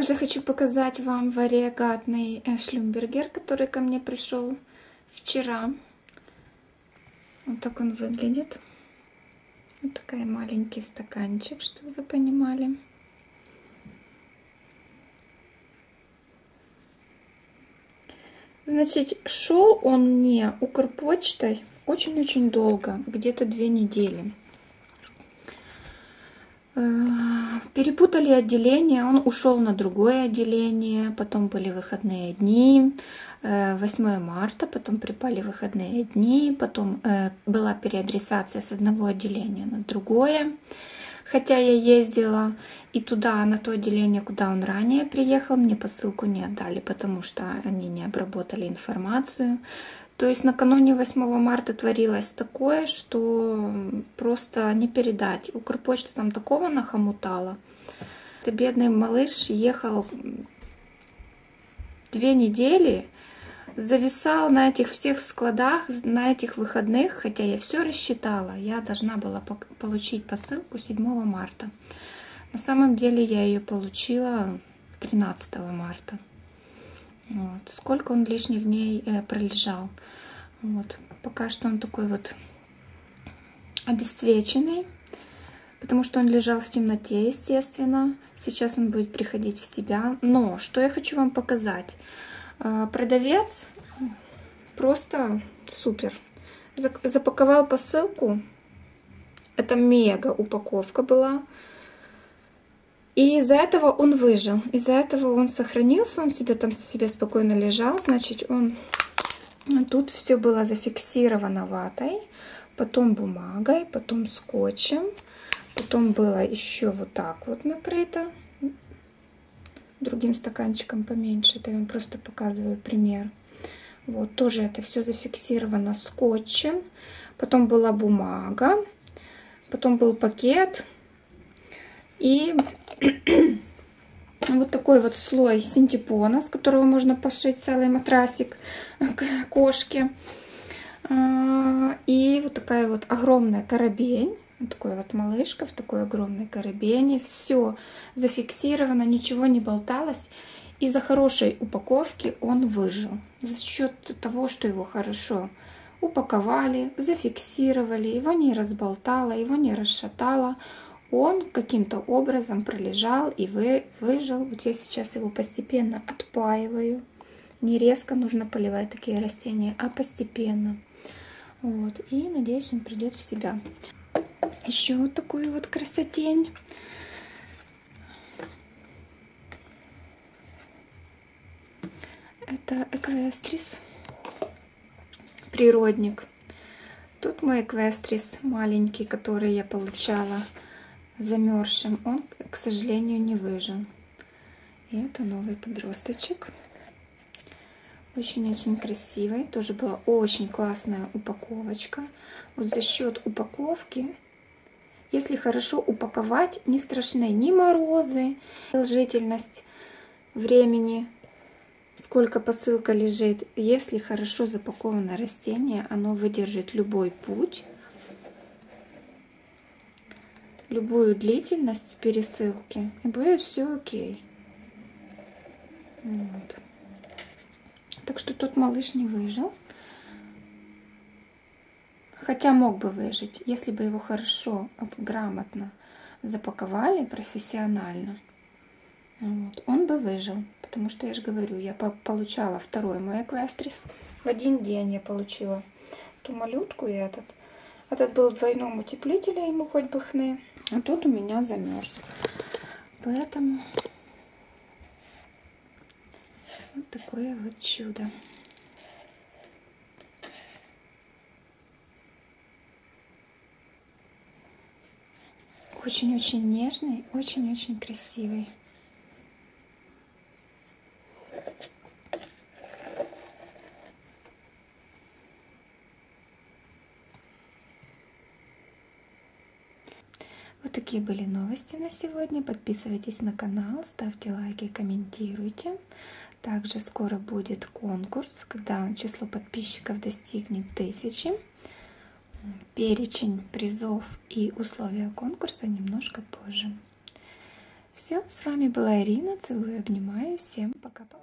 Также хочу показать вам вариагатный э, шлюмбергер, который ко мне пришел вчера. Вот так он выглядит. Вот такой маленький стаканчик, чтобы вы понимали. Значит, шел он мне Укрпочтой очень-очень долго, где-то две недели. Э, перепутали отделение, он ушел на другое отделение, потом были выходные дни, 8 э, марта, потом припали выходные дни, потом э, была переадресация с одного отделения на другое. Хотя я ездила и туда, на то отделение, куда он ранее приехал, мне посылку не отдали, потому что они не обработали информацию. То есть накануне 8 марта творилось такое, что просто не передать. Укрпочта там такого нахомутала. Это бедный малыш ехал две недели, зависал на этих всех складах, на этих выходных, хотя я все рассчитала. Я должна была получить посылку 7 марта. На самом деле я ее получила 13 марта. Вот. Сколько он лишних дней э, пролежал. Вот. Пока что он такой вот обесцвеченный, потому что он лежал в темноте, естественно. Сейчас он будет приходить в себя. Но что я хочу вам показать. А, продавец просто супер. Запаковал посылку. Это мега упаковка была. И из-за этого он выжил. Из-за этого он сохранился, он себе там себе спокойно лежал. Значит, он тут все было зафиксировано ватой, потом бумагой, потом скотчем. Потом было еще вот так вот накрыто другим стаканчиком поменьше. Это я вам просто показываю пример. Вот, тоже это все зафиксировано скотчем. Потом была бумага. Потом был пакет. И вот такой вот слой синтепона, с которого можно пошить целый матрасик кошки. А, и вот такая вот огромная коробень. Вот такой вот малышка в такой огромной коробейне. Все зафиксировано, ничего не болталось. Из-за хорошей упаковки он выжил. За счет того, что его хорошо упаковали, зафиксировали, его не разболтало, его не расшатало. Он каким-то образом пролежал и вы, выжил. Вот я сейчас его постепенно отпаиваю. Не резко нужно поливать такие растения, а постепенно. Вот. И надеюсь, он придет в себя еще вот такую вот красотень. Это эквестрис, природник. Тут мой эквестрис маленький, который я получала замерзшим. Он, к сожалению, не выжил. И это новый подросточек. Очень-очень красивый. Тоже была очень классная упаковочка. Вот за счет упаковки если хорошо упаковать, не страшны ни морозы, продолжительность времени, сколько посылка лежит. Если хорошо запаковано растение, оно выдержит любой путь, любую длительность пересылки, и будет все окей. Вот. Так что тут малыш не выжил. Хотя мог бы выжить, если бы его хорошо, грамотно запаковали, профессионально. Вот, он бы выжил, потому что я же говорю, я получала второй мой эквестрис. В один день я получила ту малютку и этот. Этот был в двойном утеплителе, ему хоть бы хны. А тут у меня замерз. Поэтому вот такое вот чудо. Очень-очень нежный, очень-очень красивый. Вот такие были новости на сегодня. Подписывайтесь на канал, ставьте лайки, комментируйте. Также скоро будет конкурс, когда число подписчиков достигнет тысячи перечень призов и условия конкурса немножко позже. Все, с вами была Ирина. Целую, обнимаю. Всем пока-пока.